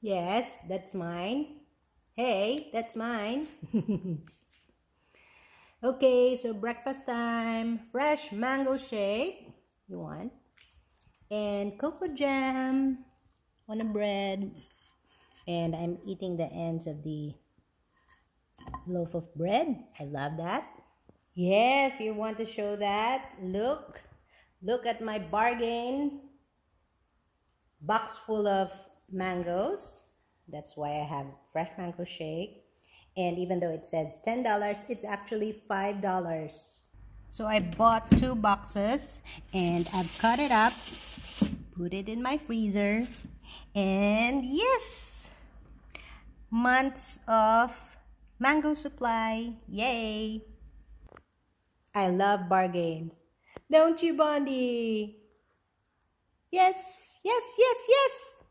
Yes, that's mine. Hey, that's mine. okay, so breakfast time. Fresh mango shake. You want? And cocoa jam on a bread. And I'm eating the ends of the loaf of bread. I love that. Yes, you want to show that? Look. Look at my bargain box full of mangoes. That's why I have fresh mango shake. And even though it says $10, it's actually $5. So I bought two boxes and I've cut it up, put it in my freezer. And yes, months of mango supply. Yay! I love bargains. Don't you, Bondi? Yes, yes, yes, yes.